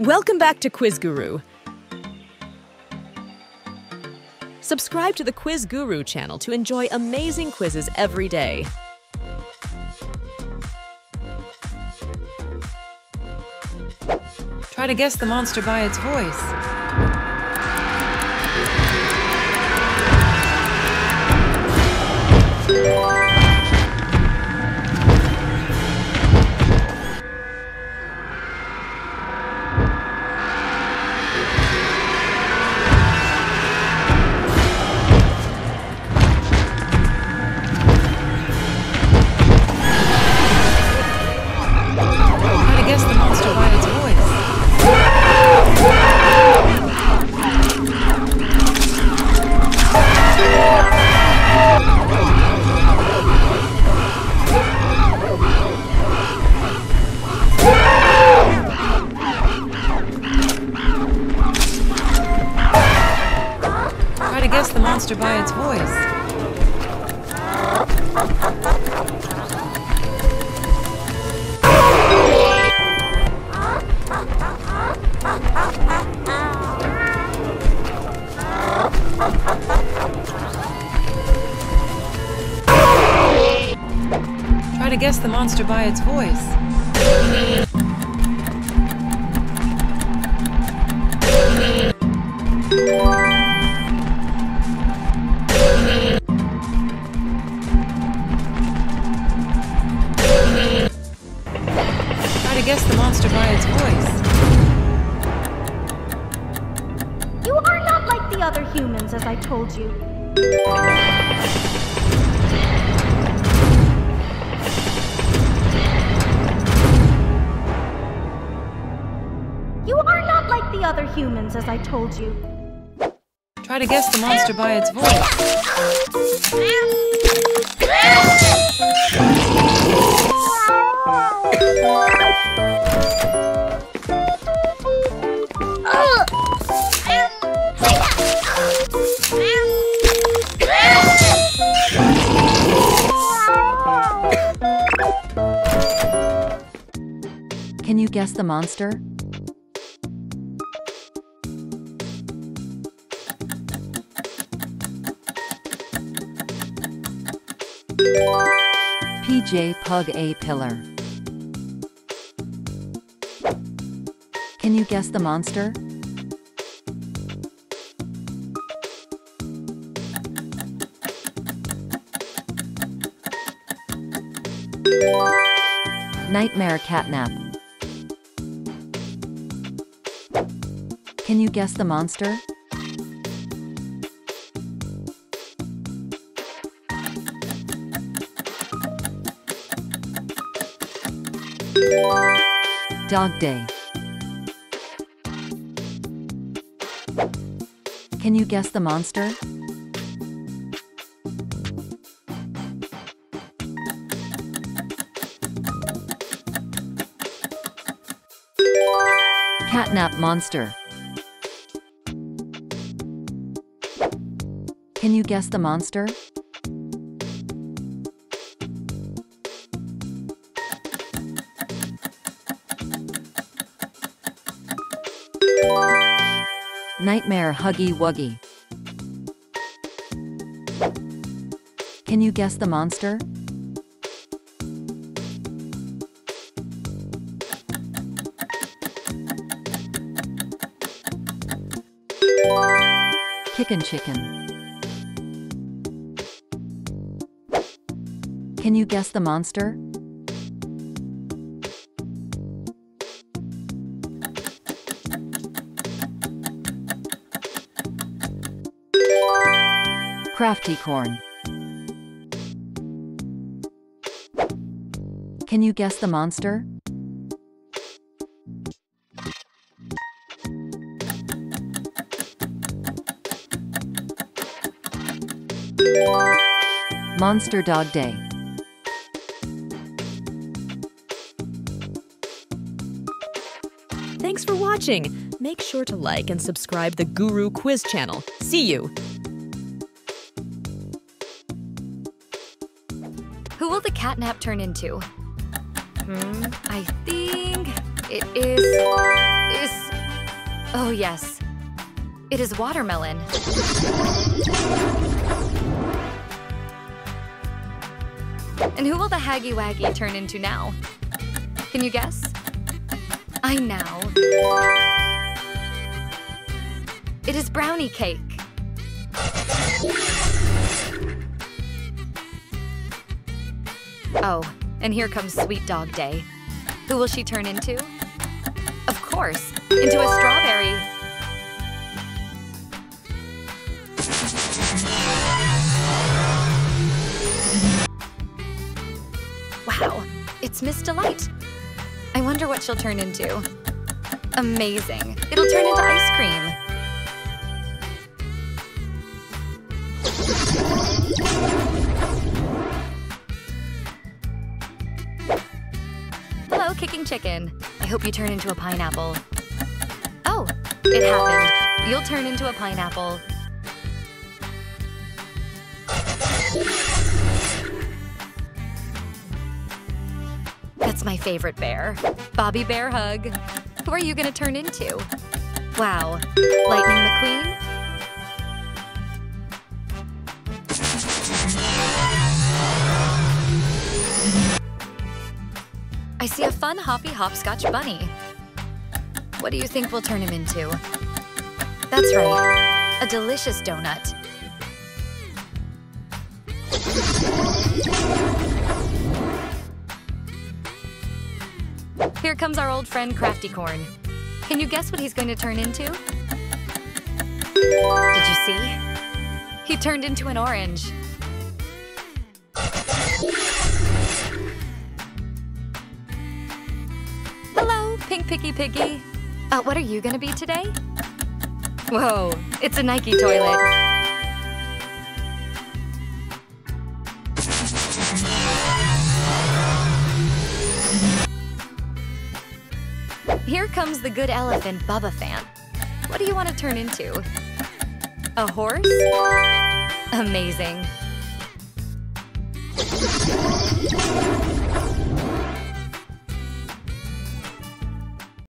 Welcome back to Quiz Guru. Subscribe to the Quiz Guru channel to enjoy amazing quizzes every day. Try to guess the monster by its voice. To guess the monster by its voice. guess the monster by its voice. You are not like the other humans, as I told you. You as I told you. Try to guess the monster by its voice. Can you guess the monster? PJ Pug A Pillar. Can you guess the monster? Nightmare Catnap. Can you guess the monster? Dog Day. Can you guess the monster? Catnap Monster. Can you guess the monster? Nightmare Huggy Wuggy. Can you guess the monster? Kickin' Chicken. Can you guess the monster? Crafty corn. Can you guess the monster? Monster Dog Day. Thanks for watching. Make sure to like and subscribe the Guru Quiz channel. See you! Catnap turn into? Hmm, I think it is... is Oh, yes. It is watermelon. And who will the Huggy Wuggy turn into now? Can you guess? I know. It is brownie cake. Oh, and here comes Sweet Dog Day. Who will she turn into? Of course, into a strawberry. Wow, it's Miss Delight. I wonder what she'll turn into. Amazing. It'll turn into ice cream. Chicken. I hope you turn into a pineapple. Oh, it happened. You'll turn into a pineapple. That's my favorite bear. Bobby Bear Hug. Who are you gonna turn into? Wow, Lightning McQueen? I see a fun hoppy hopscotch bunny. What do you think we'll turn him into? That's right, a delicious donut. Here comes our old friend Crafty Corn. Can you guess what he's going to turn into? Did you see? He turned into an orange. Picky Piggy. Uh, what are you gonna be today? Whoa, it's a Nike toilet. Here comes the good elephant, Bubba Fan. What do you want to turn into? A horse? Amazing.